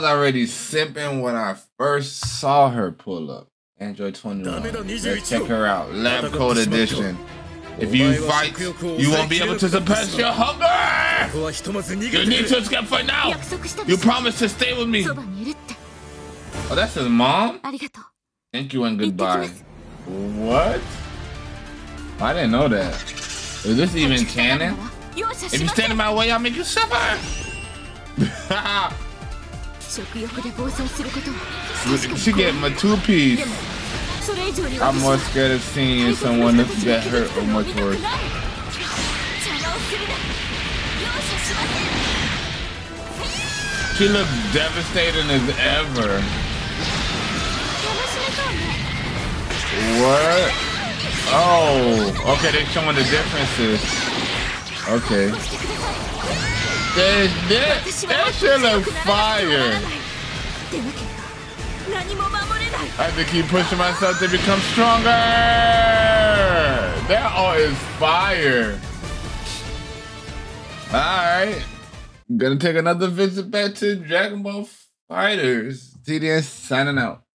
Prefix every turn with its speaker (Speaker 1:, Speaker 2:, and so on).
Speaker 1: was already simping when I first saw her pull up. Android 21. Let's check her out. Lab Coat Edition. If you fight, you won't be able to suppress your hunger! You need to escape for now! You promised to stay with me! Oh, that's his mom? Thank you and goodbye. What? I didn't know that. Is this even canon? If you stand in my way, I'll make you suffer! she get my two piece. I'm more scared of seeing someone get hurt or much worse. She looks devastating as ever. What? Oh, okay, they're showing the differences. Okay. That, shit fire. I have to keep pushing myself to become stronger. That all is fire. All right. Gonna take another visit back to Dragon Ball FighterZ. TDS signing out.